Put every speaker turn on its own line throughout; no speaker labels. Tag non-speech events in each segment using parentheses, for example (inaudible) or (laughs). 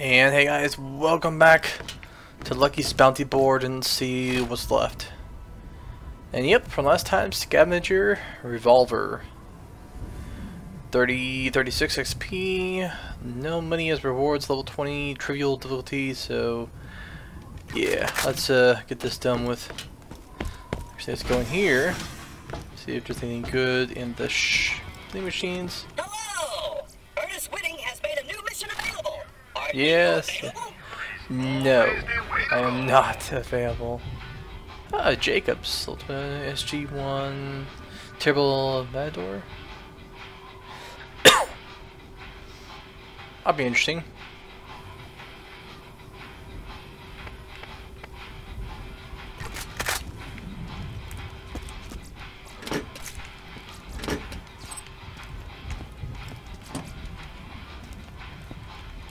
And hey guys, welcome back to Lucky's Bounty Board and see what's left. And yep, from last time, Scavenger Revolver. 30, 36 XP, no money as rewards, level 20, trivial difficulty, so yeah, let's uh, get this done with. Actually, let's go in here, see if there's anything good in the sh machines. Yes. No, I am not available. Ah, Jacobs, Ultimate SG1, Terrible Matador. (coughs) That'll be interesting.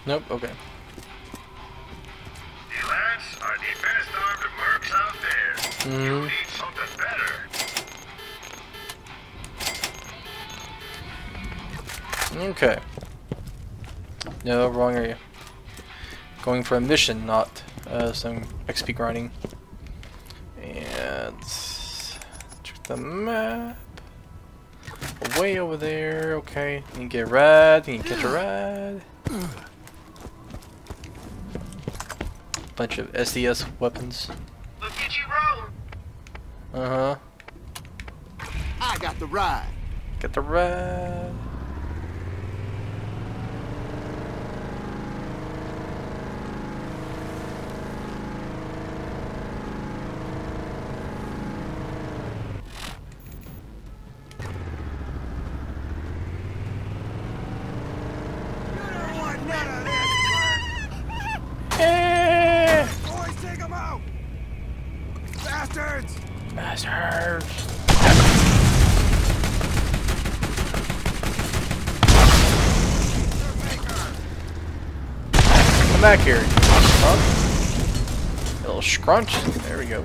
Nope, okay.
The lads are the best armed mercs out there. You
Mhm.
need something better.
Okay. No, wrong area. Going for a mission, not uh, some XP grinding. And check the map. Way over there. Okay, you can get red. rad. You can catch a (gasps) rad. Bunch of SDS weapons.
Look at you.
Uh huh.
I got the ride.
Got the rad.
want none of this,
Eh,
Boys, take them out! Bastards!
Bastards. Come back here. Huh? A little scrunch. There we go.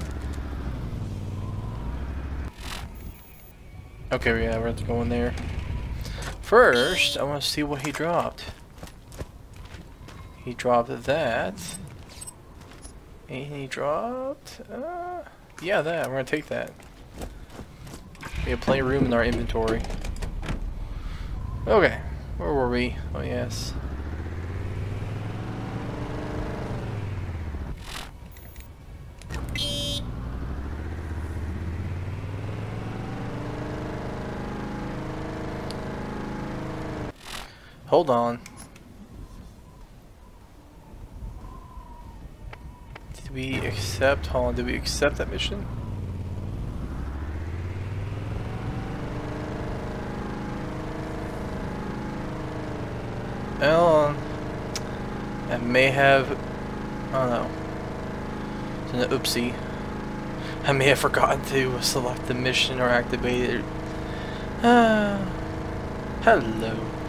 Okay, yeah, we're have to go in there. First, I want to see what he dropped. He dropped that. And he dropped... Uh, yeah, that. We're gonna take that. We have plenty of room in our inventory. Okay. Where were we? Oh, yes. Hold on. Did we accept? Hold on. Did we accept that mission? Well, I may have. I don't know. It's an oopsie. I may have forgotten to select the mission or activate it. Ah, hello.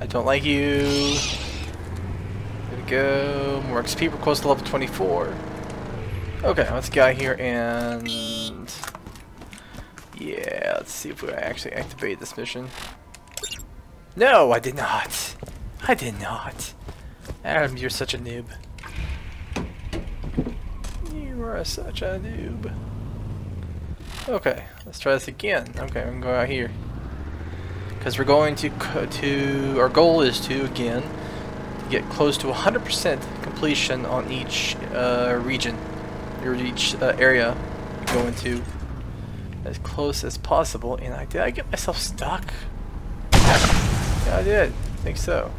I don't like you. There we go. More XP. Close to level 24. Okay, let's get out here and. Yeah, let's see if we actually activate this mission. No, I did not. I did not. Adam, you're such a noob. You are such a noob. Okay, let's try this again. Okay, I'm gonna go out here. Because we're going to, to, our goal is to, again, get close to 100% completion on each uh, region, or each uh, area go into. As close as possible, and I did I get myself stuck? Yeah, I did. I think so.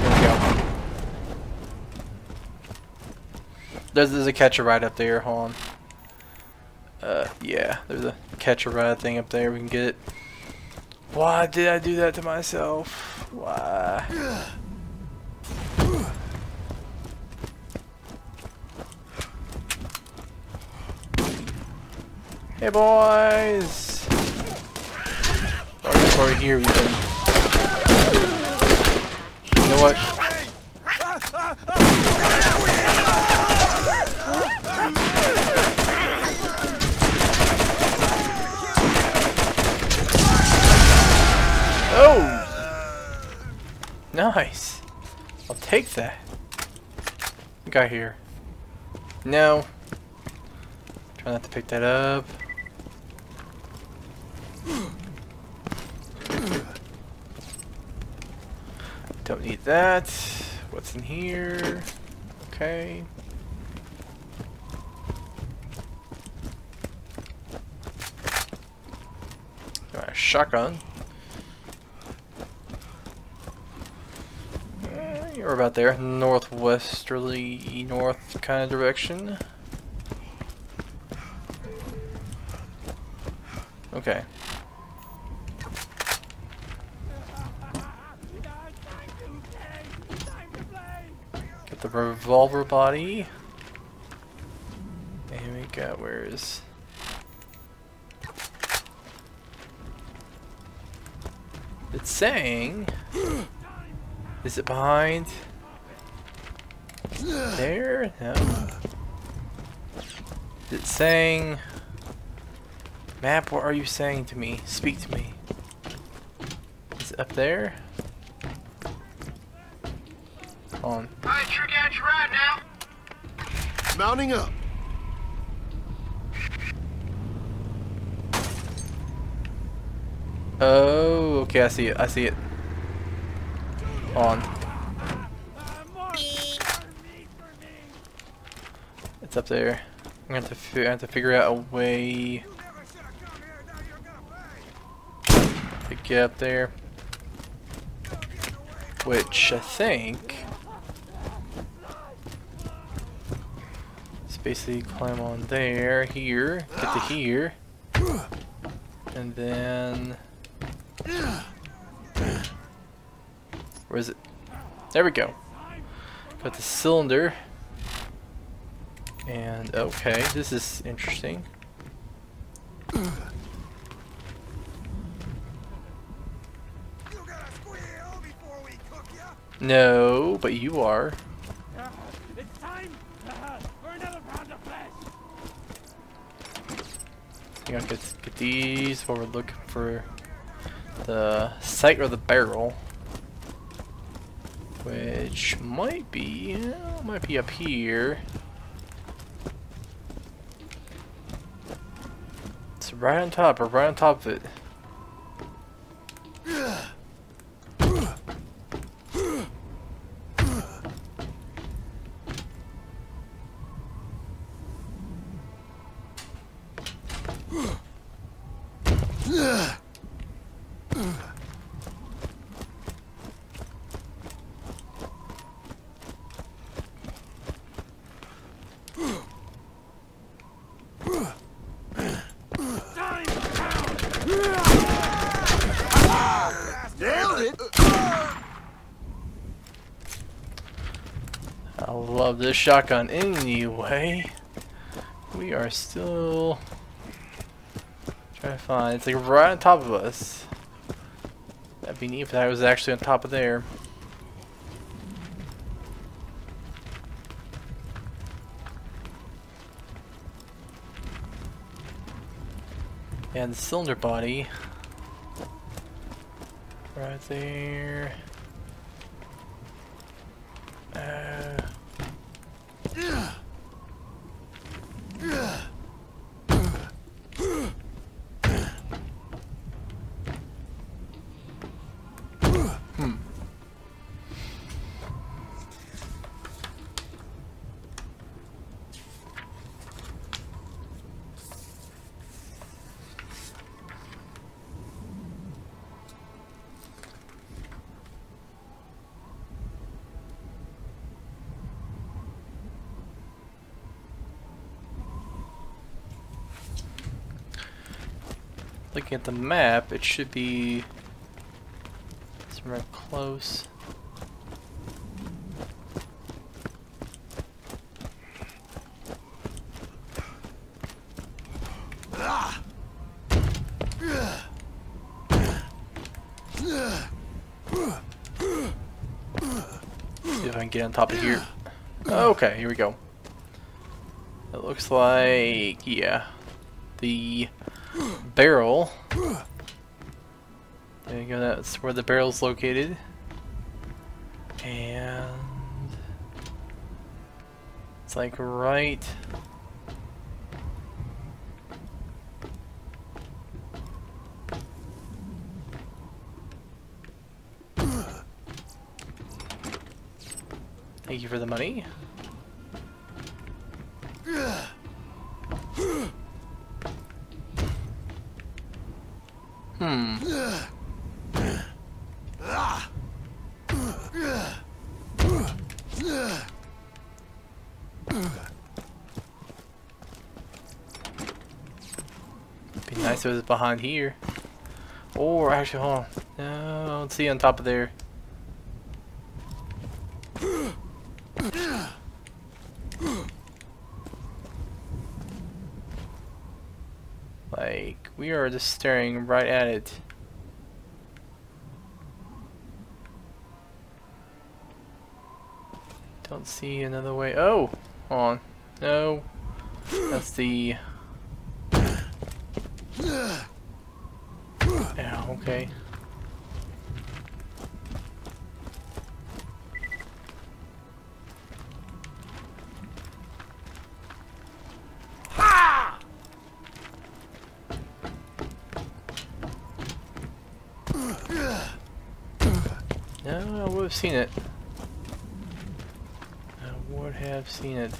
There we go. There's, there's a catcher right up there. Hold on. Uh, yeah, there's a Catch-A-Ride thing up there. We can get it. Why did I do that to myself? Why? Hey boys! Right over here can... You know what? Nice! I'll take that. Guy here. No. Try not to pick that up. Don't need that. What's in here? Okay. Got a shotgun. You're about there, northwesterly, north kind of direction. Okay. Get the revolver body. And we got where's It's saying (gasps) Is it behind there? No. Is it saying Map, what are you saying to me? Speak to me. Is it up there? On.
I sure got you right now.
Mounting up.
Oh, okay, I see it. I see it. On. It's up there. I'm gonna have to, I have to figure out a way to get up there. Which I think basically climb on there, here, get to here, and then where is it? There we go. Got the cylinder. And okay, this is interesting. No, but you are. You gotta get, get these while we're looking for the sight or the barrel. Which might be, might be up here. It's right on top, or right on top of it.
Nailed it.
Love this shotgun anyway. We are still trying to find. It's like right on top of us. That'd be neat if that was actually on top of there. And the cylinder body. Right there. looking at the map, it should be somewhere close. See if I can get on top of here. Okay, here we go. It looks like, yeah, the barrel. There you go, that's where the barrel's located. And it's like right Thank you for the money. Be nice if it was behind here. Or actually, hold on. No, let's see on top of there. Like, we are just staring right at it. Don't see another way. Oh! On. No. That's the... Yeah, okay. Have seen it. I have seen it.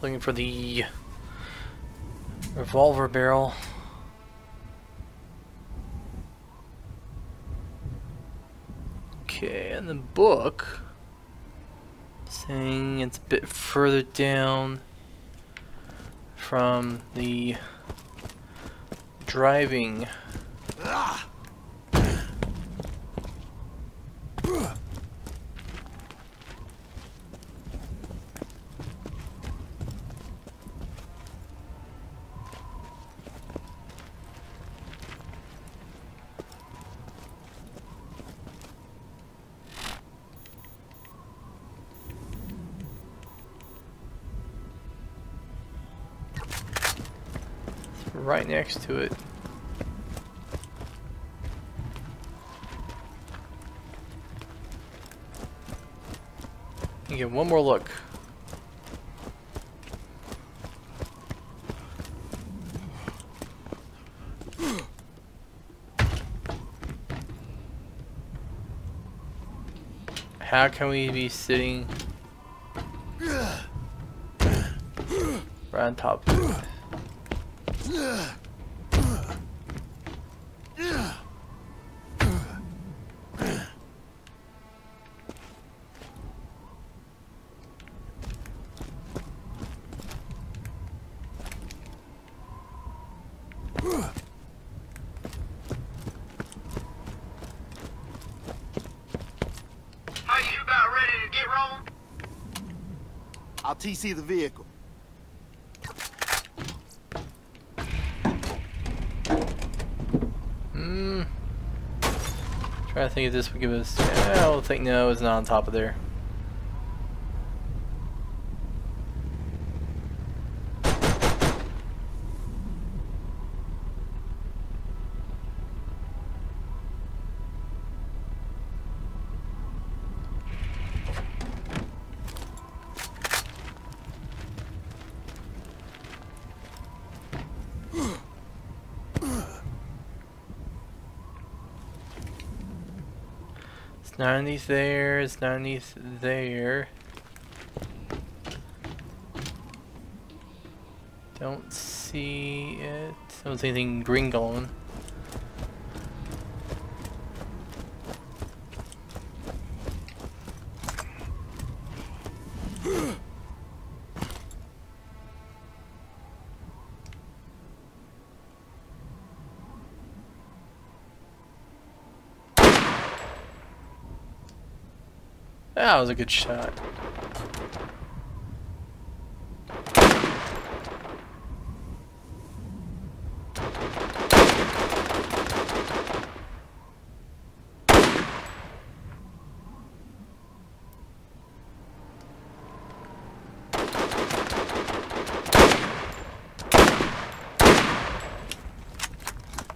Looking for the revolver barrel. Okay, and the book saying it's a bit further down from the driving. Ah. Right next to it. You get one more look. How can we be sitting right on top
I'll TC the vehicle.
Hmm. Trying to think if this would give us. I don't think no, it's not on top of there. Not underneath there, it's not underneath there. Don't see it. Don't see anything green going. Was a good shot.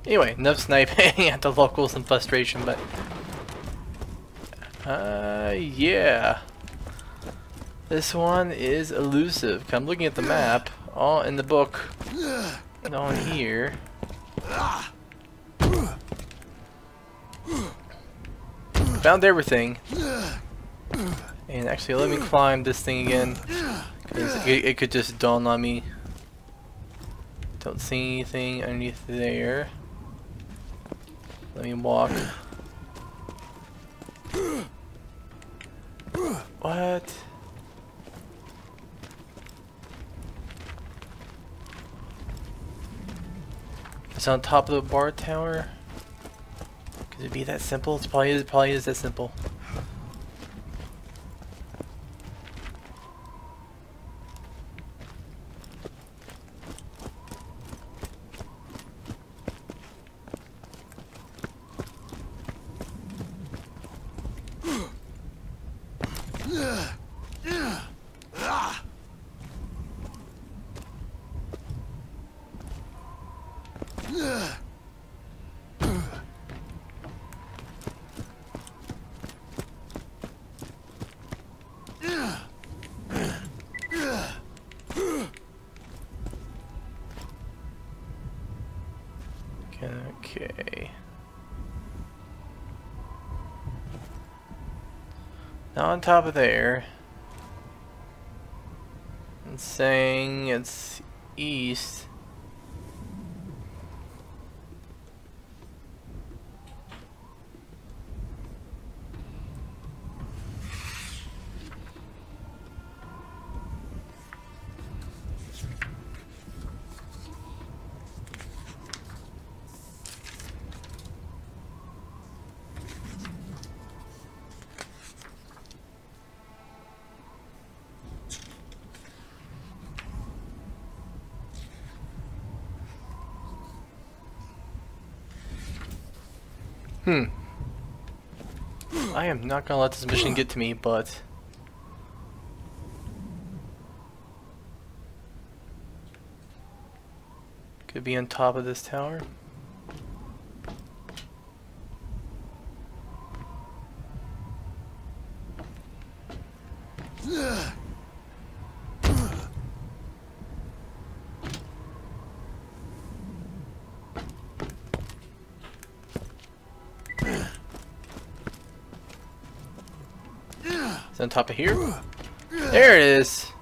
Anyway, enough sniping (laughs) at the locals and frustration, but... Uh, yeah. This one is elusive. I'm looking at the map, all in the book, and on here. Found everything. And actually, let me climb this thing again. Cause it, it could just dawn on me. Don't see anything underneath there. Let me walk. What? It's on top of the bar tower? Could it be that simple? It's probably it probably is that simple. Okay. Now on top of there, it's saying it's east. Hmm. I am not gonna let this mission get to me, but... Could be on top of this tower. Top of here. There it is.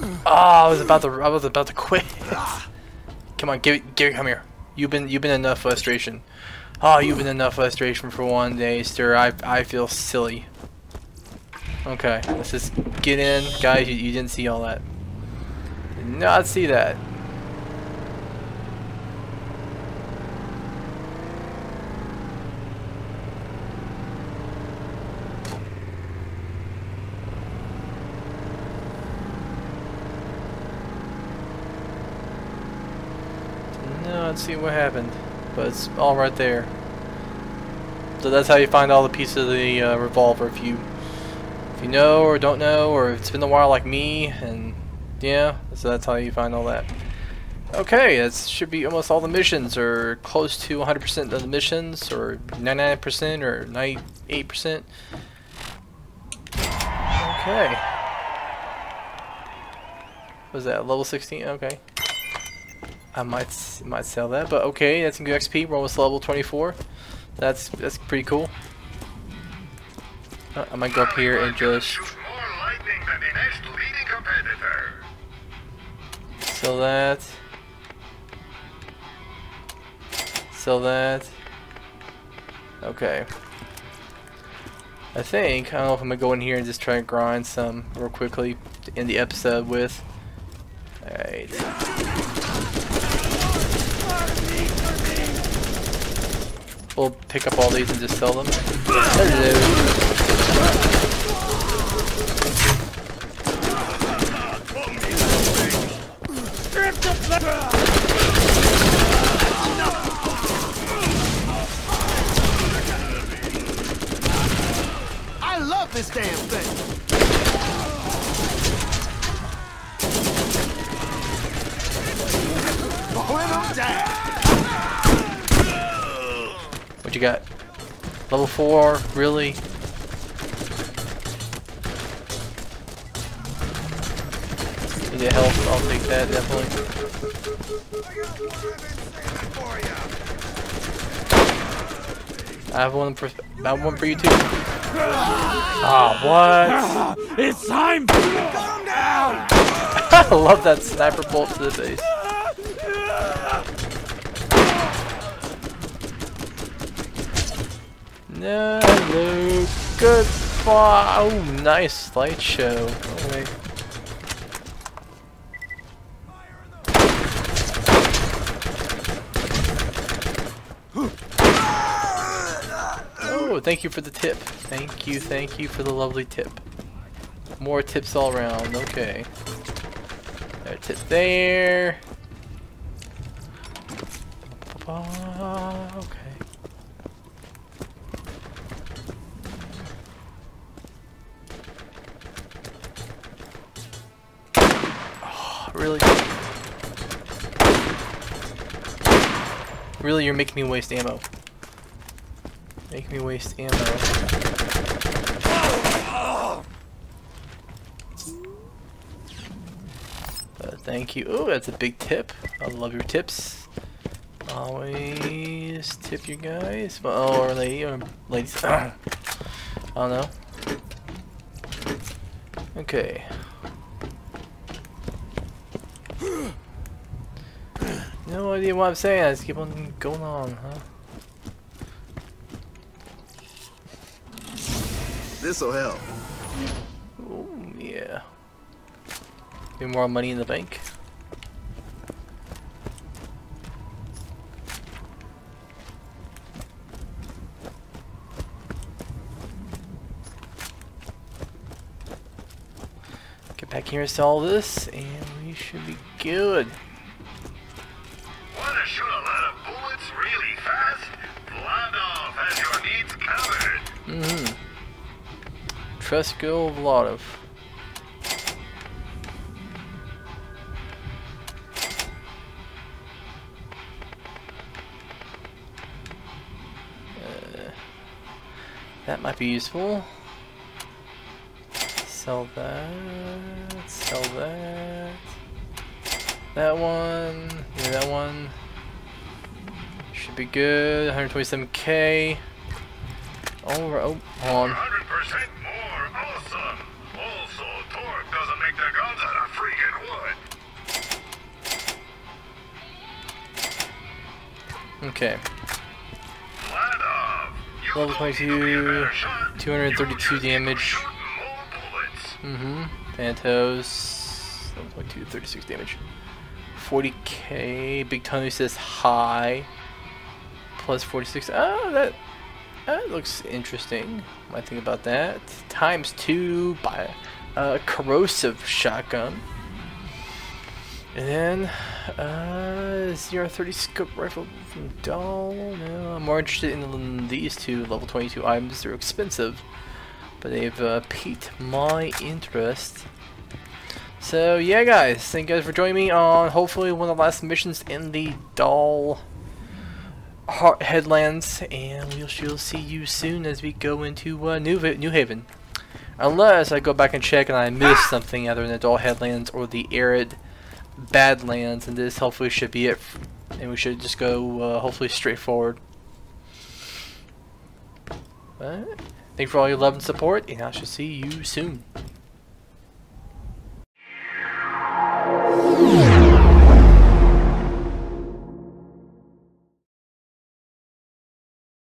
Oh, I was about to. I was about to quit. (laughs) Come on, give it. Come here. You've been. You've been enough frustration. Oh, you've been enough frustration for one day, sir. I. I feel silly. Okay, let's just get in, guys. You, you didn't see all that. Did not see that. What happened. But it's all right there. So that's how you find all the pieces of the uh, revolver. If you if you know or don't know, or it's been a while like me, and yeah, so that's how you find all that. Okay, that should be almost all the missions, or close to 100% of the missions, or 99% or 98%. Okay. Was that level 16? Okay. I might might sell that, but okay, that's some good XP. We're almost level 24. That's that's pretty cool. Uh, I might go up here and just sell that. Sell that. Okay. I think, I don't know if I'm gonna go in here and just try and grind some real quickly to end the episode with. Alright. We'll pick up all these and just sell them. Hello.
I love this damn thing.
Level 4? Really? Need a help? I'll take that, definitely.
I got one I've been saving for you.
I have one for, I have one for you too. Ah, what? (laughs)
It's time!
Calm (laughs) down.
I love that sniper bolt to the face. No, hello, goodbye. Oh, nice light show. Oh. Oh, thank you for the tip. Thank you, thank you for the lovely tip. More tips all around. Okay. Got a tip there. Okay. Really, you're making me waste ammo. Make me waste ammo. Uh, thank you. Oh, that's a big tip. I love your tips. Always tip you guys. Well, or lady, or ladies. I don't know. Okay. No idea what I'm saying. I just keep on going on, huh?
This'll help.
Ooh, yeah. Be more money in the bank. Get back here sell this, and we should be good. Tresco Vladof. Uh, that might be useful. Sell that. Sell that. That one. Yeah, that one. Should be good. 127k. Oh, oh, hold on. Okay. Level
don't need to be a
22, 232 damage.
shoot more bullets.
Mm-hmm. Pantos. Level 22, 36 damage. 40k. Big Tony says hi. Plus 46. Oh, that that looks interesting. Might think about that. Times two by uh, corrosive shotgun. And then uh, ZR30 scope rifle from Dahl. No, I'm more interested in these two level 22 items. They're expensive, but they've uh, piqued my interest. So yeah, guys, thank you guys for joining me on hopefully one of the last missions in the Dahl Har- Headlands, and we shall see you soon as we go into uh, New New Haven. Unless I go back and check and I miss something either in the Dahl Headlands or the arid Badlands, and this hopefully should be it. And we should just go uh, hopefully straightforward. But, thank you for all your love and support, and I shall see you soon.